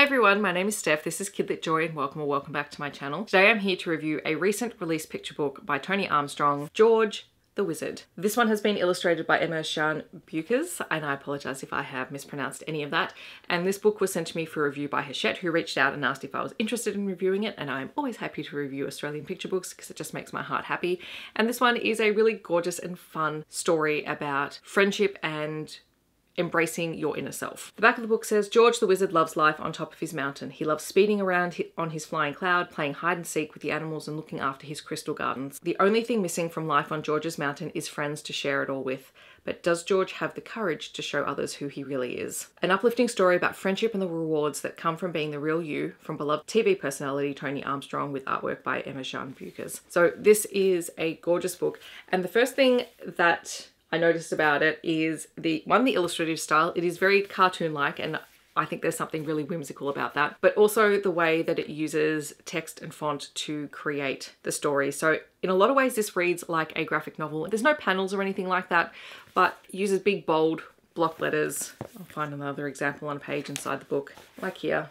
Hi everyone, my name is Steph, this is Kidlit Joy and welcome or welcome back to my channel. Today I'm here to review a recent release picture book by Tony Armstrong, George the Wizard. This one has been illustrated by Emer-Jan Beukes, and I apologise if I have mispronounced any of that. And this book was sent to me for review by Hachette, who reached out and asked if I was interested in reviewing it, and I'm always happy to review Australian picture books because it just makes my heart happy. And this one is a really gorgeous and fun story about friendship and embracing your inner self. The back of the book says George the Wizard loves life on top of his mountain. He loves speeding around on his flying cloud, playing hide and seek with the animals and looking after his crystal gardens. The only thing missing from life on George's mountain is friends to share it all with. But does George have the courage to show others who he really is? An uplifting story about friendship and the rewards that come from being the real you from beloved TV personality Tony Armstrong with artwork by Emma Sjaan Beukers. So this is a gorgeous book. And the first thing that I noticed about it is the one, the illustrative style. It is very cartoon-like and I think there's something really whimsical about that, but also the way that it uses text and font to create the story. So in a lot of ways, this reads like a graphic novel. There's no panels or anything like that, but uses big, bold block letters. I'll find another example on a page inside the book, like here.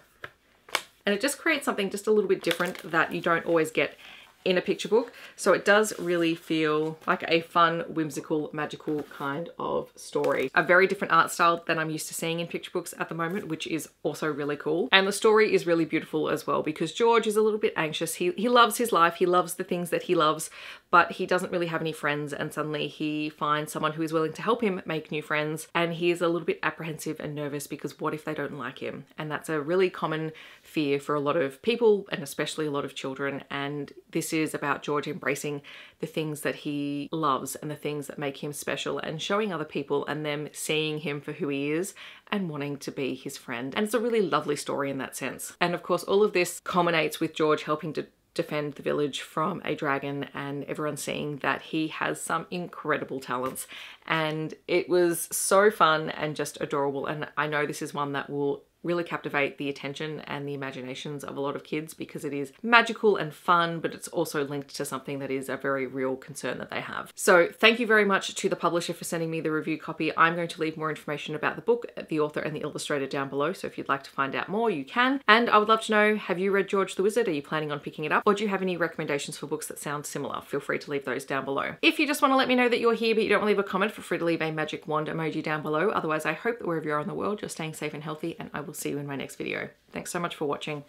And it just creates something just a little bit different that you don't always get in a picture book. So it does really feel like a fun, whimsical, magical kind of story. A very different art style than I'm used to seeing in picture books at the moment, which is also really cool. And the story is really beautiful as well because George is a little bit anxious. He, he loves his life, he loves the things that he loves, but he doesn't really have any friends and suddenly he finds someone who is willing to help him make new friends and he is a little bit apprehensive and nervous because what if they don't like him? And that's a really common fear for a lot of people and especially a lot of children and this is about George embracing the things that he loves and the things that make him special and showing other people and them seeing him for who he is and wanting to be his friend. And it's a really lovely story in that sense. And of course, all of this culminates with George helping to defend the village from a dragon and everyone seeing that he has some incredible talents. And it was so fun and just adorable. And I know this is one that will really captivate the attention and the imaginations of a lot of kids because it is magical and fun, but it's also linked to something that is a very real concern that they have. So thank you very much to the publisher for sending me the review copy. I'm going to leave more information about the book, the author and the illustrator down below. So if you'd like to find out more, you can. And I would love to know, have you read George the Wizard? Are you planning on picking it up? Or do you have any recommendations for books that sound similar? Feel free to leave those down below. If you just want to let me know that you're here, but you don't leave a comment, feel free to leave a magic wand emoji down below. Otherwise, I hope that wherever you are in the world, you're staying safe and healthy and I will see you in my next video. Thanks so much for watching.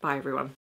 Bye everyone.